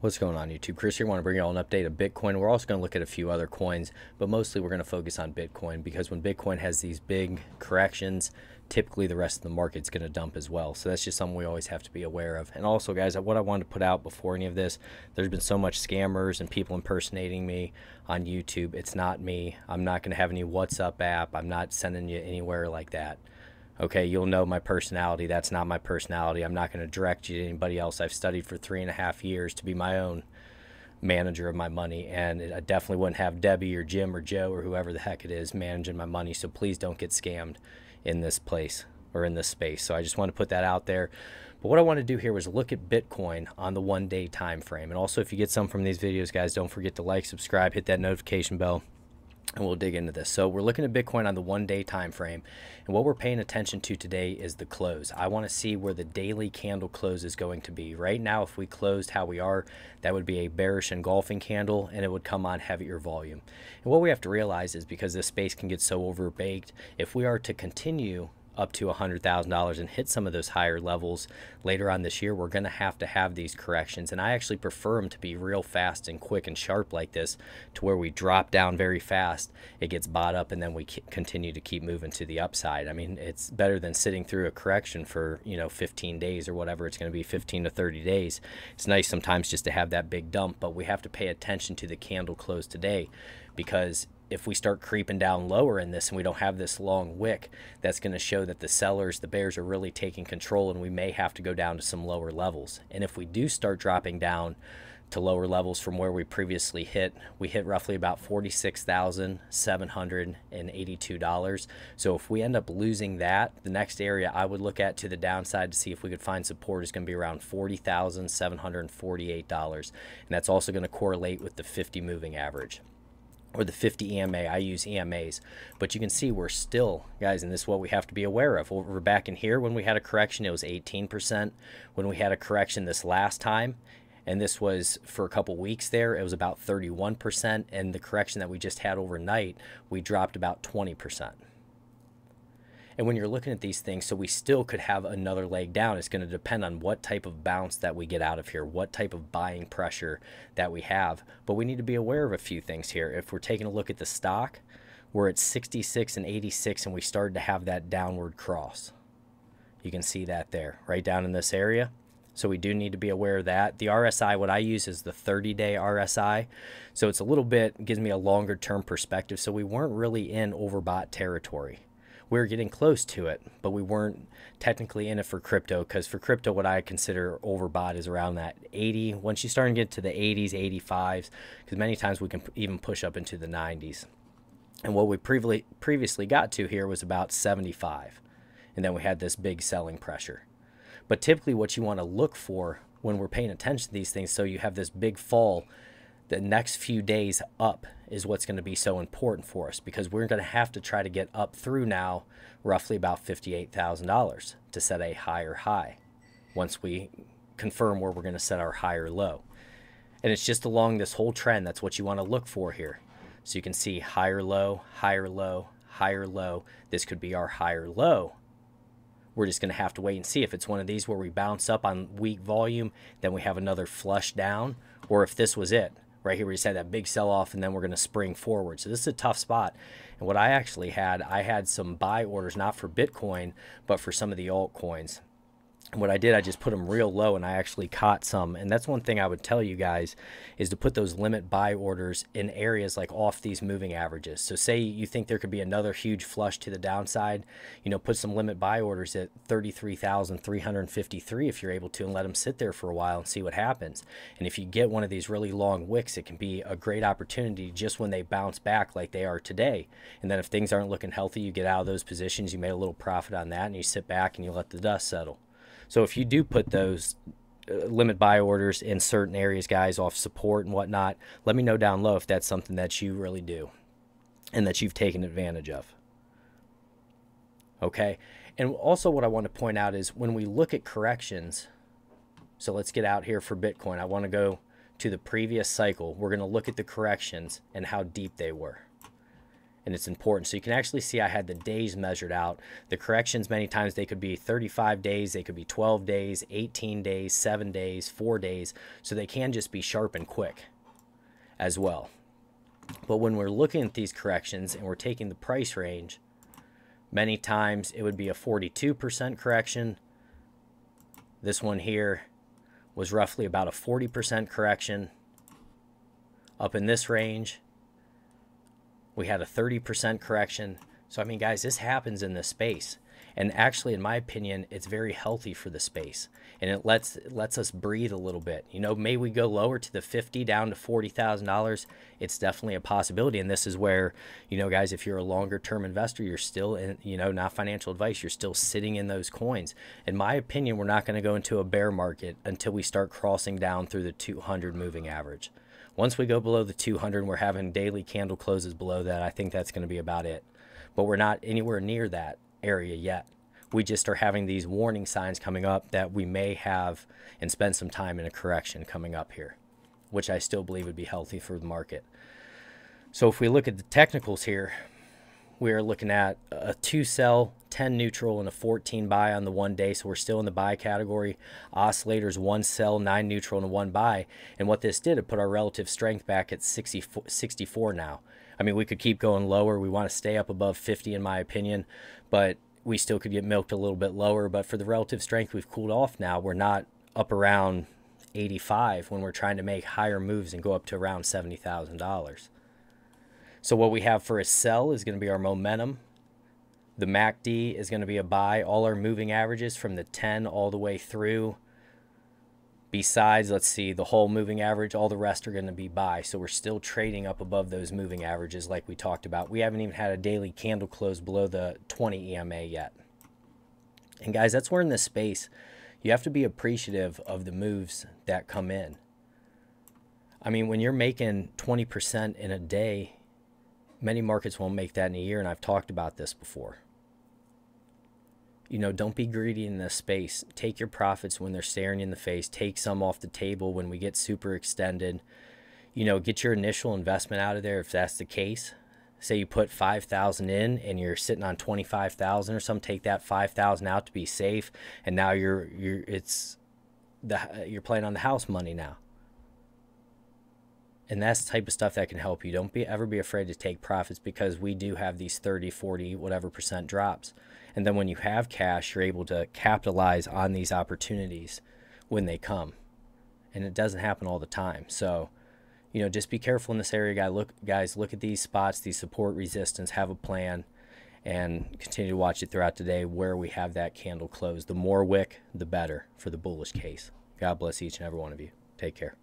What's going on YouTube? Chris here. I want to bring you all an update of Bitcoin. We're also going to look at a few other coins, but mostly we're going to focus on Bitcoin because when Bitcoin has these big corrections, typically the rest of the market's going to dump as well. So that's just something we always have to be aware of. And also, guys, what I wanted to put out before any of this, there's been so much scammers and people impersonating me on YouTube. It's not me. I'm not going to have any WhatsApp app. I'm not sending you anywhere like that okay, you'll know my personality. That's not my personality. I'm not going to direct you to anybody else. I've studied for three and a half years to be my own manager of my money. And I definitely wouldn't have Debbie or Jim or Joe or whoever the heck it is managing my money. So please don't get scammed in this place or in this space. So I just want to put that out there. But what I want to do here was look at Bitcoin on the one day time frame. And also if you get some from these videos, guys, don't forget to like, subscribe, hit that notification bell and we'll dig into this. So we're looking at Bitcoin on the one day time frame. And what we're paying attention to today is the close. I want to see where the daily candle close is going to be. Right now, if we closed how we are, that would be a bearish engulfing candle and it would come on heavier volume. And what we have to realize is because this space can get so overbaked, if we are to continue up to $100,000 and hit some of those higher levels later on this year, we're going to have to have these corrections. And I actually prefer them to be real fast and quick and sharp like this to where we drop down very fast, it gets bought up, and then we continue to keep moving to the upside. I mean, it's better than sitting through a correction for, you know, 15 days or whatever it's going to be, 15 to 30 days. It's nice sometimes just to have that big dump, but we have to pay attention to the candle close today because if we start creeping down lower in this and we don't have this long wick, that's going to show that the sellers, the bears are really taking control and we may have to go down to some lower levels. And if we do start dropping down to lower levels from where we previously hit, we hit roughly about $46,782. So if we end up losing that, the next area I would look at to the downside to see if we could find support is going to be around $40,748. And that's also going to correlate with the 50 moving average or the 50 EMA. I use EMAs, but you can see we're still, guys, and this is what we have to be aware of. We're back in here when we had a correction, it was 18%. When we had a correction this last time, and this was for a couple weeks there, it was about 31%. And the correction that we just had overnight, we dropped about 20%. And when you're looking at these things, so we still could have another leg down. It's going to depend on what type of bounce that we get out of here, what type of buying pressure that we have. But we need to be aware of a few things here. If we're taking a look at the stoch, we're at 66 and 86, and we started to have that downward cross. You can see that there, right down in this area. So we do need to be aware of that. The RSI, what I use is the 30-day RSI. So it's a little bit, gives me a longer term perspective. So we weren't really in overbought territory we were getting close to it, but we weren't technically in it for crypto because for crypto, what I consider overbought is around that 80. Once you start to get to the 80s, 85s, because many times we can even push up into the 90s. And what we previously previously got to here was about 75, and then we had this big selling pressure. But typically, what you want to look for when we're paying attention to these things, so you have this big fall the next few days up is what's going to be so important for us because we're going to have to try to get up through now roughly about $58,000 to set a higher high once we confirm where we're going to set our higher low. And it's just along this whole trend. That's what you want to look for here. So you can see higher low, higher low, higher low. This could be our higher low. We're just going to have to wait and see if it's one of these where we bounce up on weak volume, then we have another flush down, or if this was it right here where you had that big sell off and then we're going to spring forward. So this is a tough spot. And what I actually had, I had some buy orders, not for Bitcoin, but for some of the altcoins what I did, I just put them real low and I actually caught some. And that's one thing I would tell you guys is to put those limit buy orders in areas like off these moving averages. So say you think there could be another huge flush to the downside, you know, put some limit buy orders at 33,353 if you're able to and let them sit there for a while and see what happens. And if you get one of these really long wicks, it can be a great opportunity just when they bounce back like they are today. And then if things aren't looking healthy, you get out of those positions, you made a little profit on that and you sit back and you let the dust settle. So if you do put those uh, limit buy orders in certain areas, guys, off support and whatnot, let me know down low if that's something that you really do and that you've taken advantage of. Okay. And also, what I want to point out is when we look at corrections, so let's get out here for Bitcoin. I want to go to the previous cycle. We're going to look at the corrections and how deep they were. And it's important. So you can actually see I had the days measured out. The corrections, many times they could be 35 days, they could be 12 days, 18 days, 7 days, 4 days. So they can just be sharp and quick as well. But when we're looking at these corrections and we're taking the price range, many times it would be a 42% correction. This one here was roughly about a 40% correction. Up in this range, we had a 30% correction. So, I mean, guys, this happens in this space. And actually, in my opinion, it's very healthy for the space. And it lets lets us breathe a little bit. You know, may we go lower to the 50 down to $40,000? It's definitely a possibility. And this is where, you know, guys, if you're a longer term investor, you're still in, you know, not financial advice, you're still sitting in those coins. In my opinion, we're not going to go into a bear market until we start crossing down through the 200 moving average. Once we go below the 200 we're having daily candle closes below that, I think that's going to be about it. But we're not anywhere near that area yet. We just are having these warning signs coming up that we may have and spend some time in a correction coming up here, which I still believe would be healthy for the market. So if we look at the technicals here, we are looking at a two sell, 10 neutral, and a 14 buy on the one day. So we're still in the buy category. Oscillators, one sell, nine neutral, and one buy. And what this did, it put our relative strength back at 64, 64 now. I mean, we could keep going lower. We want to stay up above 50, in my opinion, but we still could get milked a little bit lower. But for the relative strength, we've cooled off now. We're not up around 85 when we're trying to make higher moves and go up to around $70,000. So what we have for a sell is going to be our momentum. The MACD is going to be a buy. All our moving averages from the 10 all the way through. Besides, let's see, the Hull moving average, all the rest are going to be buy. So we're still trading up above those moving averages like we talked about. We haven't even had a daily candle close below the 20 EMA yet. And guys, that's where in this space, you have to be appreciative of the moves that come in. I mean, when you're making 20% in a day, Many markets won't make that in a year, and I've talked about this before. You know, don't be greedy in this space. Take your profits when they're staring you in the face. Take some off the table when we get super extended. You know, get your initial investment out of there if that's the case. Say you put 5000 in and you're sitting on 25,000 or something, take that 5,000 out to be safe and now you're you're it's the you're playing on the house money now and that's the type of stuff that can help you. Don't be ever be afraid to take profits because we do have these 30 40 whatever percent drops. And then when you have cash you're able to capitalize on these opportunities when they come. And it doesn't happen all the time. So you know just be careful in this area guys look guys look at these spots these support resistance have a plan and continue to watch it throughout the day where we have that candle closed. The more wick the better for the bullish case. God bless each and every one of you. Take care